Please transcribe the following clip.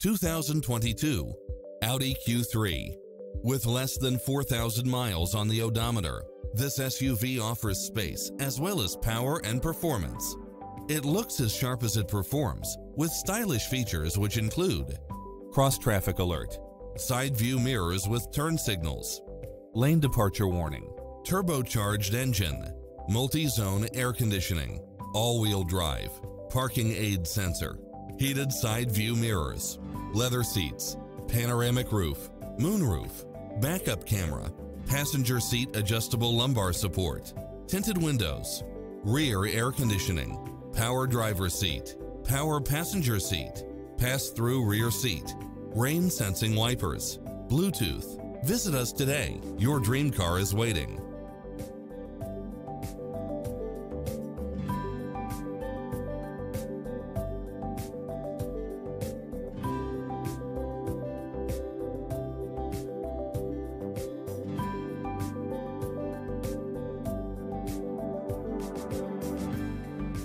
2022 Audi Q3. With less than 4,000 miles on the odometer, this SUV offers space as well as power and performance. It looks as sharp as it performs, with stylish features which include cross traffic alert, side view mirrors with turn signals, lane departure warning, turbocharged engine, multi-zone air conditioning, all-wheel drive, parking aid sensor, heated side view mirrors, leather seats, panoramic roof, moonroof, backup camera, passenger seat adjustable lumbar support, tinted windows, rear air conditioning, power driver seat, power passenger seat, pass-through rear seat, rain sensing wipers, Bluetooth. Visit us today. Your dream car is waiting.